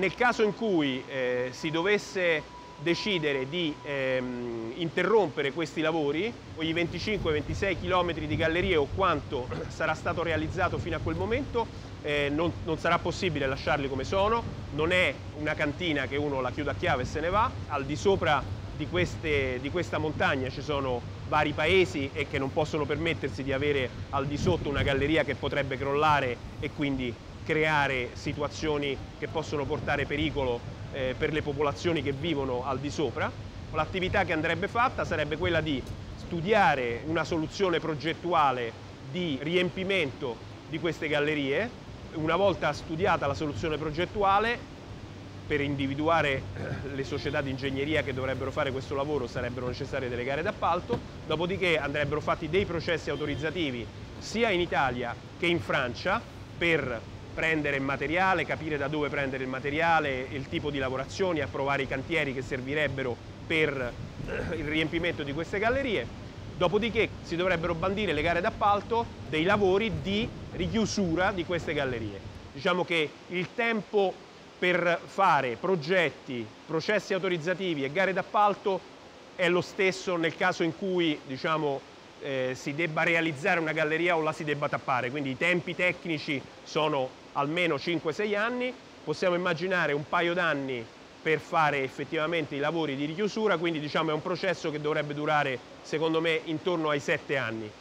nel caso in cui eh, si dovesse decidere di ehm, interrompere questi lavori, ogni 25-26 km di gallerie o quanto sarà stato realizzato fino a quel momento, eh, non, non, sarà possibile lasciarli come sono, non è una cantina che uno la chiude a chiave e se ne va, al di sopra di, queste, di questa montagna ci sono vari paesi e che non possono permettersi di avere al di sotto una galleria che potrebbe crollare e quindi creare situazioni che possono portare pericolo eh, per le popolazioni che vivono al di sopra. L'attività che andrebbe fatta sarebbe quella di studiare una soluzione progettuale di riempimento di queste gallerie. Una volta studiata la soluzione progettuale, per individuare le società di ingegneria che dovrebbero fare questo lavoro sarebbero necessarie delle gare d'appalto, dopodiché andrebbero fatti dei processi autorizzativi sia in Italia che in Francia per prendere il materiale, capire da dove prendere il materiale, il tipo di lavorazioni, approvare i cantieri che servirebbero per eh, il riempimento di queste gallerie. Dopodiché si dovrebbero bandire le gare d'appalto dei lavori di richiusura di queste gallerie. Diciamo che il tempo per fare progetti, processi autorizzativi e gare d'appalto è lo stesso nel caso in cui diciamo, eh, si debba realizzare una galleria o la si debba tappare, quindi i tempi tecnici sono almeno 5-6 anni, possiamo immaginare un paio d'anni per fare effettivamente i lavori di richiusura, quindi diciamo è un processo che dovrebbe durare secondo me intorno ai 7 anni.